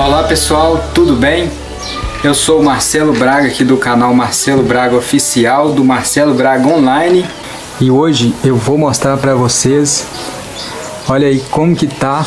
Olá pessoal, tudo bem? Eu sou o Marcelo Braga aqui do canal Marcelo Braga Oficial, do Marcelo Braga Online. E hoje eu vou mostrar para vocês, olha aí como que tá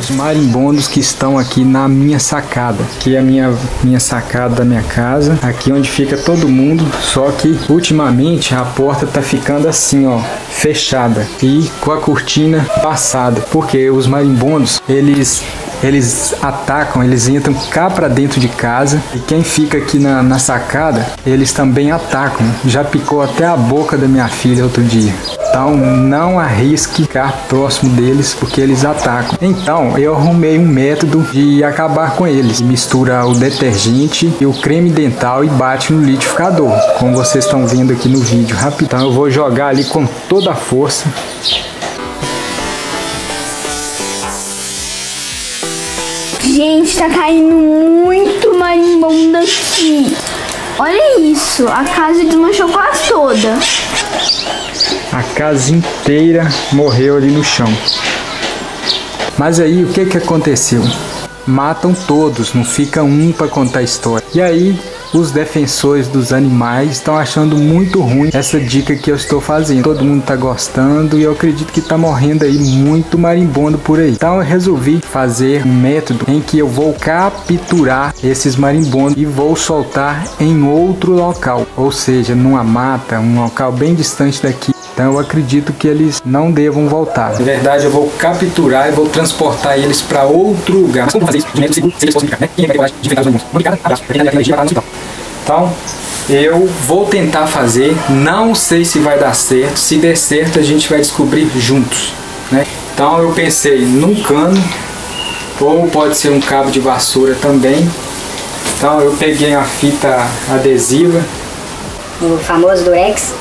os marimbondos que estão aqui na minha sacada. Aqui é a minha, minha sacada da minha casa, aqui onde fica todo mundo, só que ultimamente a porta tá ficando assim, ó, fechada. E com a cortina passada, porque os marimbondos, eles eles atacam, eles entram cá para dentro de casa e quem fica aqui na, na sacada, eles também atacam. Já picou até a boca da minha filha outro dia. Então não arrisque ficar próximo deles porque eles atacam. Então eu arrumei um método de acabar com eles. Mistura o detergente e o creme dental e bate no liquidificador, como vocês estão vendo aqui no vídeo. Então eu vou jogar ali com toda a força. Gente, tá caindo muito marimbondo aqui. Olha isso, a casa desmanchou quase toda. A casa inteira morreu ali no chão. Mas aí o que que aconteceu? Matam todos, não fica um para contar a história. E aí os defensores dos animais estão achando muito ruim essa dica que eu estou fazendo. Todo mundo está gostando e eu acredito que está morrendo aí muito marimbondo por aí. Então eu resolvi fazer um método em que eu vou capturar esses marimbondos e vou soltar em outro local, ou seja, numa mata, um local bem distante daqui. Então eu acredito que eles não devam voltar. Na verdade, eu vou capturar e vou transportar eles para outro lugar. Mas como fazer isso? De medo se eles fossem ficar, né? Quem é de enfrentar os? Obrigado, abraço. Então, eu vou tentar fazer. Não sei se vai dar certo. Se der certo, a gente vai descobrir juntos, né? Então eu pensei num cano ou pode ser um cabo de vassoura também. Então eu peguei uma fita adesiva. O famoso Durex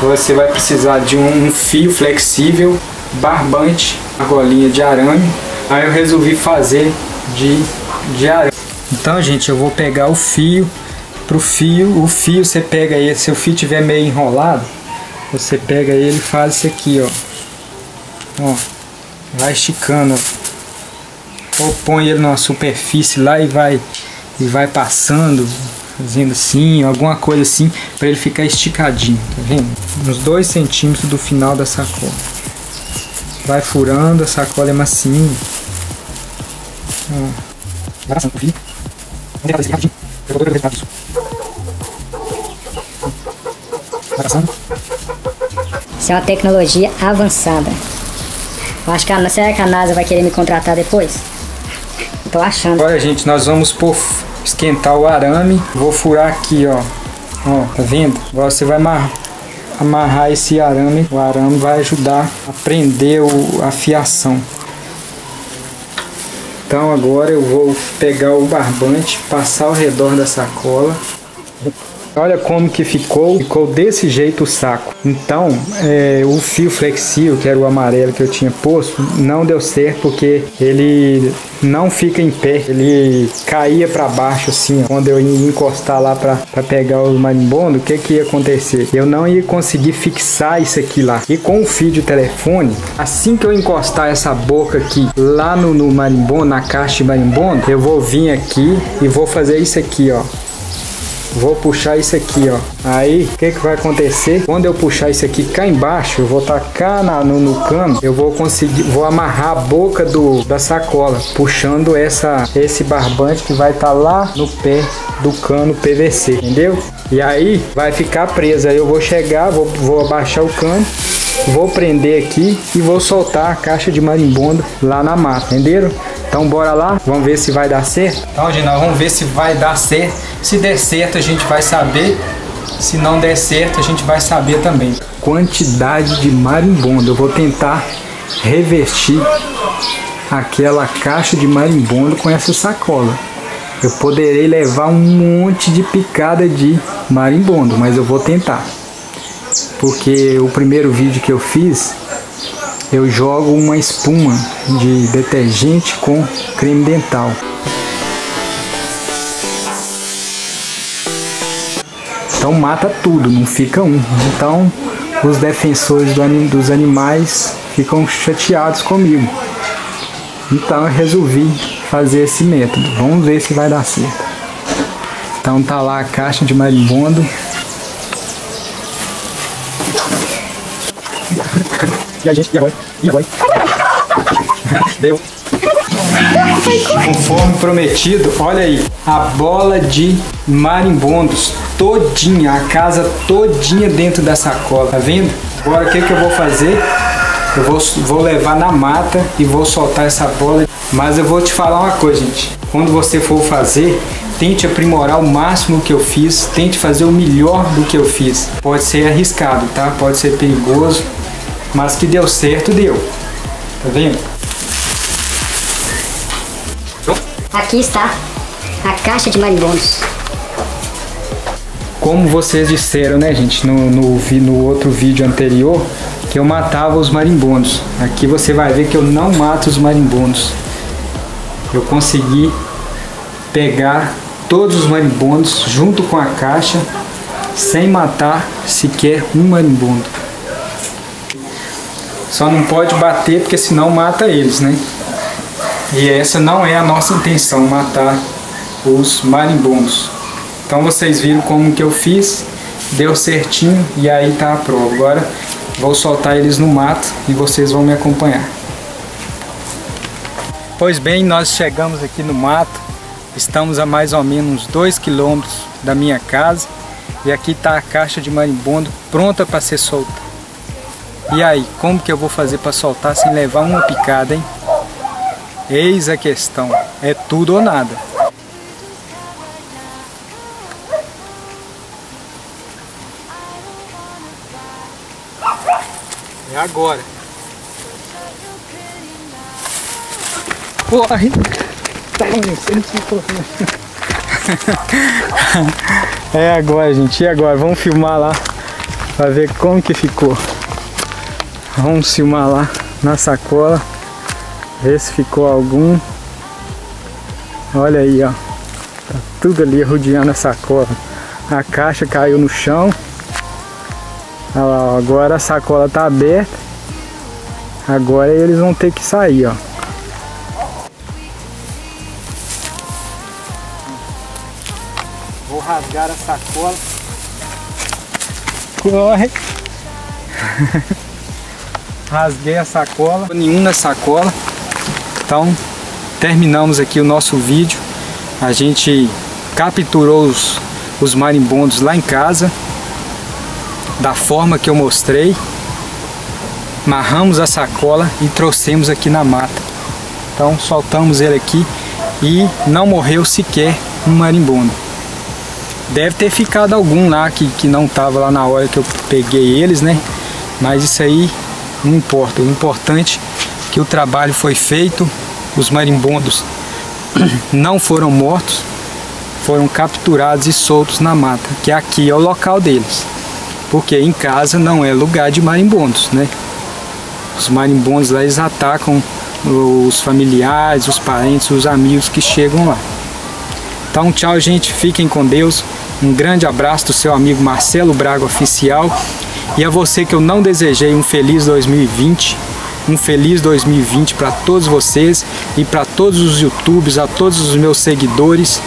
você vai precisar de um fio flexível, barbante, argolinha de arame. Aí eu resolvi fazer de, de arame. Então, gente, eu vou pegar o fio. Pro fio, o fio você pega ele, se o fio tiver meio enrolado, você pega ele e faz isso aqui, ó. Ó, vai esticando, ó. Ou põe ele numa superfície lá e vai e vai passando, fazendo assim, alguma coisa assim, para ele ficar esticadinho, tá vendo? Uns 2 centímetros do final da sacola. Vai furando, a sacola é macia. Ó. Vai passando. Vamos tentar fazer rapidinho. Eu vou ver isso. Vai passando. Isso é uma tecnologia avançada. Eu acho que a, será que a NASA vai querer me contratar depois? Tô achando. Agora, gente, nós vamos por esquentar o arame. Vou furar aqui, ó. Ó, tá vendo? Agora você vai amarrar, amarrar esse arame. O arame vai ajudar a prender o, a fiação. Então agora eu vou pegar o barbante, passar ao redor da sacola. Olha como que ficou, ficou desse jeito o saco. Então, é, o fio flexível, que era o amarelo que eu tinha posto, não deu certo porque ele não fica em pé, ele caía para baixo assim, ó. quando eu ia encostar lá para pegar o marimbondo, o que que ia acontecer? Eu não ia conseguir fixar isso aqui lá. E com o fio de telefone, assim que eu encostar essa boca aqui lá no, no marimbondo, na caixa de marimbondo, eu vou vir aqui e vou fazer isso aqui, ó. Vou puxar isso aqui, ó. Aí, o que que vai acontecer? Quando eu puxar isso aqui cá embaixo, eu vou tacar na, no, no cano, eu vou conseguir, vou amarrar a boca do, da sacola, puxando essa, esse barbante que vai estar tá lá no pé do cano PVC, entendeu? E aí, vai ficar presa. Eu vou chegar, vou, vou abaixar o cano, vou prender aqui e vou soltar a caixa de marimbondo lá na mata, entenderam? Então bora lá, vamos ver se vai dar certo. Então, gente, nós vamos ver se vai dar certo. Se der certo, a gente vai saber. Se não der certo, a gente vai saber também. Quantidade de marimbondo. Eu vou tentar revestir aquela caixa de marimbondo com essa sacola. Eu poderei levar um monte de picada de marimbondo, mas eu vou tentar. Porque o primeiro vídeo que eu fiz, eu jogo uma espuma de detergente com creme dental. Então mata tudo, não fica um. Então os defensores do, dos animais ficam chateados comigo. Então eu resolvi fazer esse método. Vamos ver se vai dar certo. Então tá lá a caixa de marimbondo. E a gente, e agora? E agora? Deu. Conforme prometido, olha aí, a bola de marimbondos todinha, a casa todinha dentro da sacola, tá vendo? Agora o que, que eu vou fazer? Eu vou, vou levar na mata e vou soltar essa bola. Mas eu vou te falar uma coisa, gente. Quando você for fazer, tente aprimorar o máximo que eu fiz, tente fazer o melhor do que eu fiz. Pode ser arriscado, tá? Pode ser perigoso, mas que deu certo, deu. Tá vendo? Aqui está a caixa de marimbondos. Como vocês disseram, né, gente, no, no, no outro vídeo anterior, que eu matava os marimbondos. Aqui você vai ver que eu não mato os marimbondos. Eu consegui pegar todos os marimbondos junto com a caixa sem matar sequer um marimbondo. Só não pode bater porque senão mata eles, né? E essa não é a nossa intenção, matar os marimbondos. Então vocês viram como que eu fiz, deu certinho e aí tá a prova. Agora vou soltar eles no mato e vocês vão me acompanhar. Pois bem, nós chegamos aqui no mato, estamos a mais ou menos 2 quilômetros da minha casa e aqui está a caixa de marimbondo pronta para ser solta. E aí, como que eu vou fazer para soltar sem levar uma picada, hein? Eis a questão, é tudo ou nada. É agora. Corre! Tá É agora, gente. E agora? Vamos filmar lá para ver como que ficou. Vamos filmar lá na sacola. Ver se ficou algum. Olha aí, ó. Tá tudo ali rodeando a sacola. A caixa caiu no chão. Olha lá, ó. agora a sacola tá aberta. Agora eles vão ter que sair, ó. Vou rasgar a sacola. Corre! Rasguei a sacola, nenhum na sacola. Então, terminamos aqui o nosso vídeo. A gente capturou os, os marimbondos lá em casa, da forma que eu mostrei. Marramos a sacola e trouxemos aqui na mata. Então, soltamos ele aqui e não morreu sequer um marimbondo. Deve ter ficado algum lá que, que não estava lá na hora que eu peguei eles, né? Mas isso aí não importa. O importante que o trabalho foi feito, os marimbondos não foram mortos, foram capturados e soltos na mata, que aqui é o local deles. Porque em casa não é lugar de marimbondos, né? Os marimbondos lá eles atacam os familiares, os parentes, os amigos que chegam lá. Então, tchau, gente. Fiquem com Deus. Um grande abraço do seu amigo Marcelo Braga Oficial. E a você que eu não desejei um feliz 2020 um feliz 2020 para todos vocês e para todos os youtubers, a todos os meus seguidores.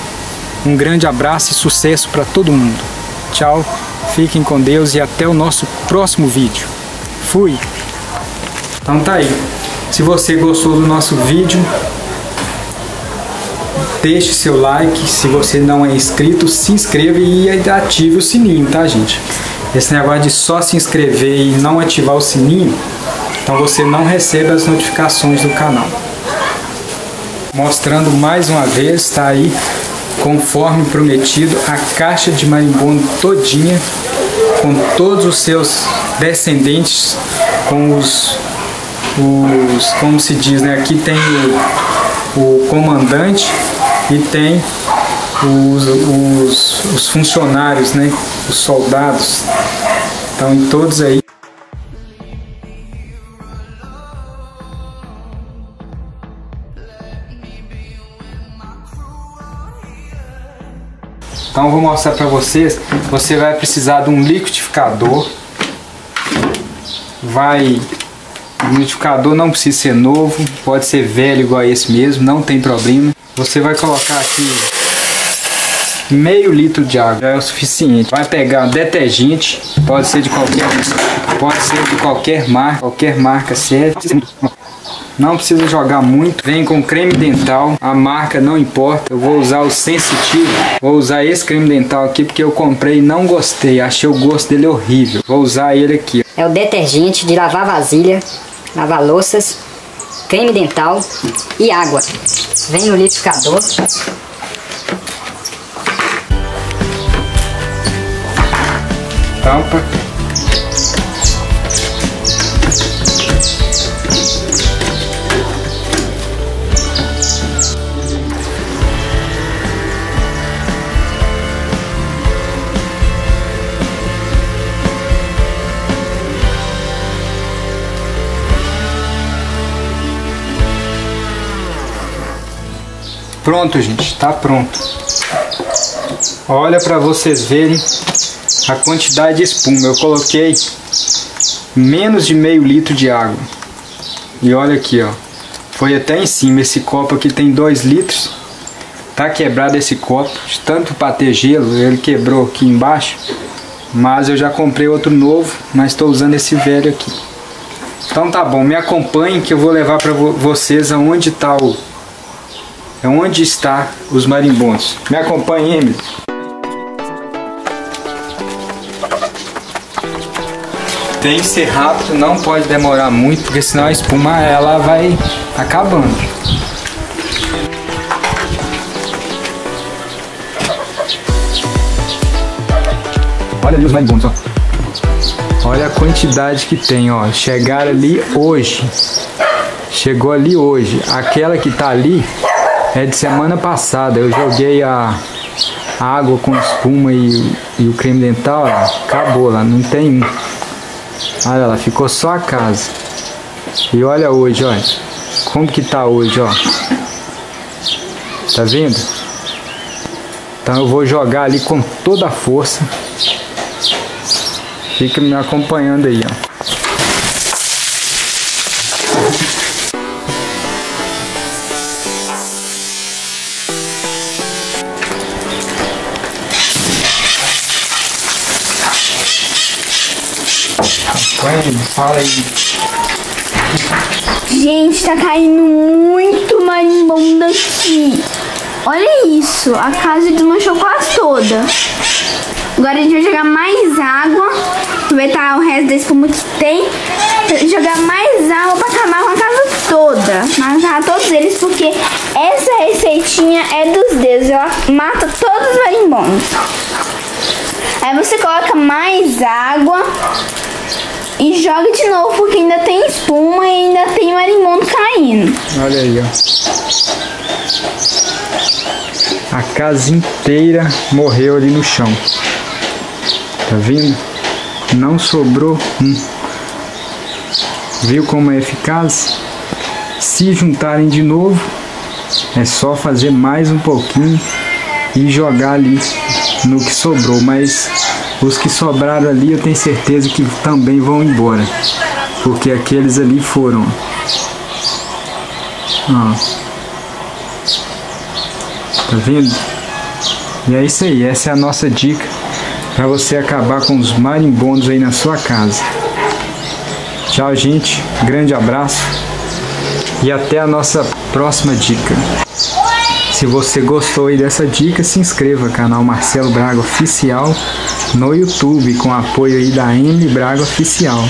Um grande abraço e sucesso para todo mundo. Tchau, fiquem com Deus e até o nosso próximo vídeo. Fui! Então tá aí. Se você gostou do nosso vídeo, deixe seu like. Se você não é inscrito, se inscreva e ative o sininho, tá gente? Esse negócio de só se inscrever e não ativar o sininho então você não recebe as notificações do canal. Mostrando mais uma vez, está aí, conforme prometido, a caixa de marimbondo todinha, com todos os seus descendentes, com os, os como se diz, né? Aqui tem o, o comandante e tem os, os, os funcionários, né? Os soldados. Então, em todos aí. Então vou mostrar para vocês, você vai precisar de um liquidificador, vai O liquidificador não precisa ser novo, pode ser velho igual esse mesmo, não tem problema. Você vai colocar aqui meio litro de água, já é o suficiente. Vai pegar detergente, pode ser de qualquer, pode ser de qualquer marca, qualquer marca serve. Não precisa jogar muito. Vem com creme dental. A marca não importa. Eu vou usar o Sensitive. Vou usar esse creme dental aqui porque eu comprei e não gostei. Achei o gosto dele horrível. Vou usar ele aqui. É o detergente de lavar vasilha, lavar louças, creme dental e água. Vem no liquidificador. Tampa. Pronto, gente, tá pronto. Olha para vocês verem a quantidade de espuma. Eu coloquei menos de meio litro de água. E olha aqui, ó. Foi até em cima. Esse copo aqui tem 2 litros. Tá quebrado esse copo. De tanto bater gelo, ele quebrou aqui embaixo. Mas eu já comprei outro novo, mas estou usando esse velho aqui. Então tá bom, me acompanhem que eu vou levar para vocês aonde está o é onde está os marimbondos. Me acompanhe, Emily. Tem que ser rápido, não pode demorar muito, porque senão a espuma ela vai acabando. Olha ali os marimbondos, ó. Olha a quantidade que tem, ó. Chegaram ali hoje. Chegou ali hoje. Aquela que tá ali é de semana passada. Eu joguei a água com espuma e, e o creme dental, ó, acabou lá, não tem um. Olha lá, ficou só a casa. E olha hoje, olha. Como que tá hoje, ó. Tá vendo? Então eu vou jogar ali com toda a força. Fica me acompanhando aí, ó. Fala aí. Gente, tá caindo muito marimbondo aqui. Olha isso, a casa desmanchou quase toda. Agora a gente vai jogar mais água, aproveitar o resto da espuma que tem, jogar mais água pra acabar com a casa toda. Matar todos eles, porque essa receitinha é dos deuses, ela mata todos os marimbondos. Aí você coloca mais água e joga de novo, porque ainda tem espuma e ainda tem marimbondo caindo. Olha aí, ó. A casa inteira morreu ali no chão. Tá vendo? Não sobrou um. Viu como é eficaz? Se juntarem de novo, é só fazer mais um pouquinho e jogar ali no que sobrou, mas os que sobraram ali eu tenho certeza que também vão embora. Porque aqueles ali foram. Ó. Tá vendo? E é isso aí, essa é a nossa dica para você acabar com os marimbondos aí na sua casa. Tchau, gente. Grande abraço. E até a nossa próxima dica. Se você gostou aí dessa dica, se inscreva no canal Marcelo Braga Oficial no YouTube com apoio aí da M Braga Oficial.